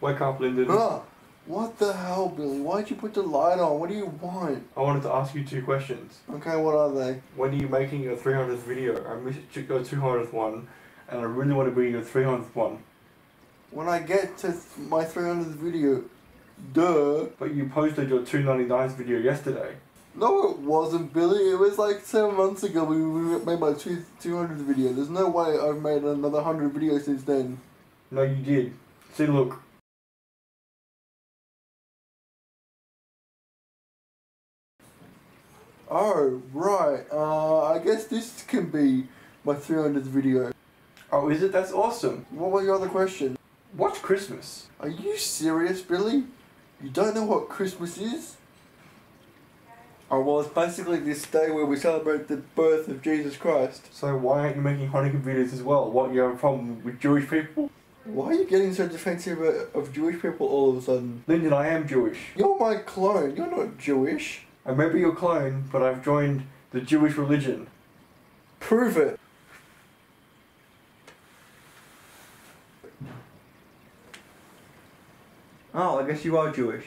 Wake up, Lyndan. Ah, what the hell, Billy? Why'd you put the light on? What do you want? I wanted to ask you two questions. Okay, what are they? When are you making your 300th video? I missed your 200th one, and I really want to be your 300th one. When I get to th- my 300th video, duh. But you posted your 299th video yesterday. No, it wasn't, Billy. It was like seven months ago. We, made my two 200th video. There's no way I've made another 100 videos since then. No, you did. See, look. Oh, right. Uh, I guess this can be my 300th video. Oh, is it? That's awesome. What was your other question? What's Christmas? Are you serious, Billy? You don't know what Christmas is? Oh, well, it's basically this day where we celebrate the birth of Jesus Christ. So why aren't you making Hanukkah videos as well? What, you have a problem with Jewish people? Why are you getting so defensive of of Jewish people all of a sudden? Lyndan, I am Jewish. You're my clone. You're not Jewish. I may be your clone, but I've joined the Jewish religion. Prove it. Oh, I guess you are Jewish.